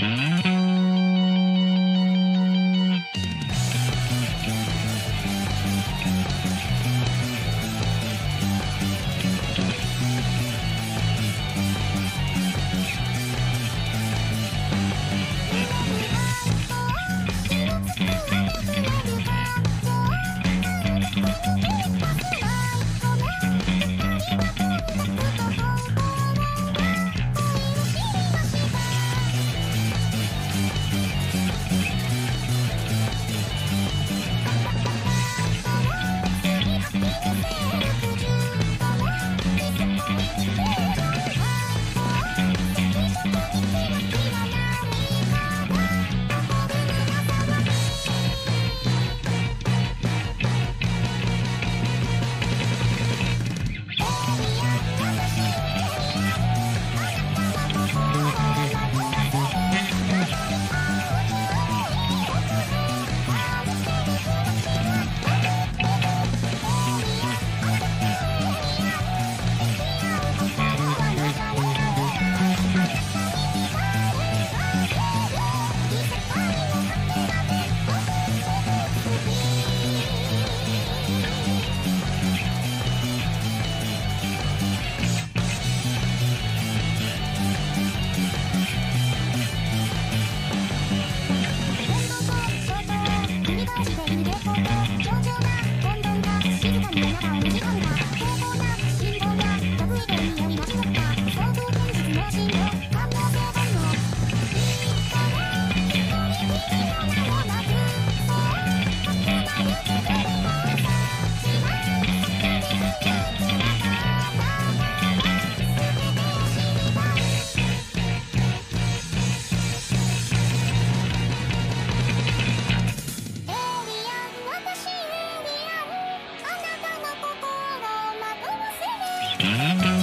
Mm-hmm. Mm-hmm.